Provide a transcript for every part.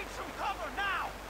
need some cover now!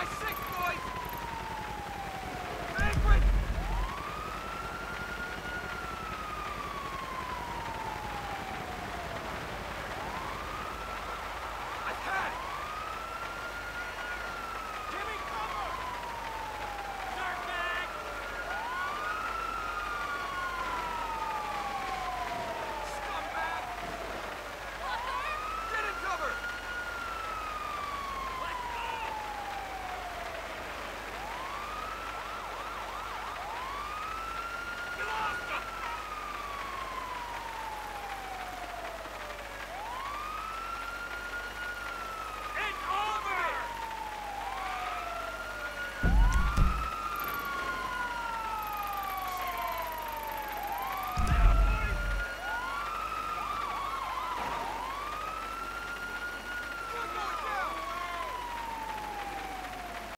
my sick, boys! Manfred!